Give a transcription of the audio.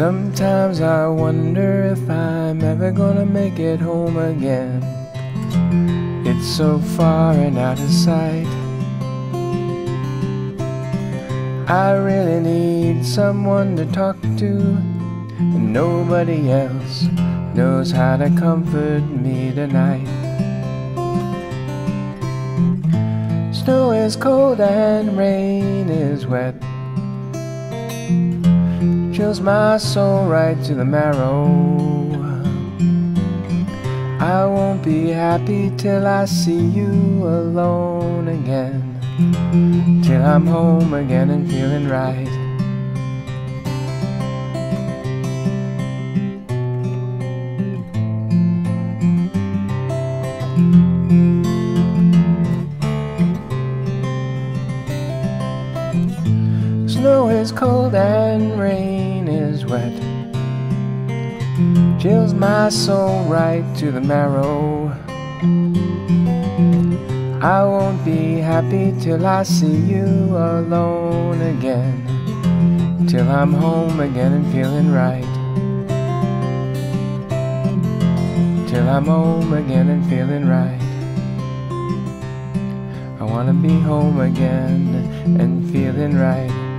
Sometimes I wonder if I'm ever gonna make it home again. It's so far and out of sight. I really need someone to talk to, and nobody else knows how to comfort me tonight. Snow is cold and rain is wet chills my soul right to the marrow. I won't be happy till I see you alone again. Till I'm home again and feeling right. Snow is cold and rain is wet. Chills my soul right to the marrow. I won't be happy till I see you alone again. Till I'm home again and feeling right. Till I'm home again and feeling right. I wanna be home again and feeling right.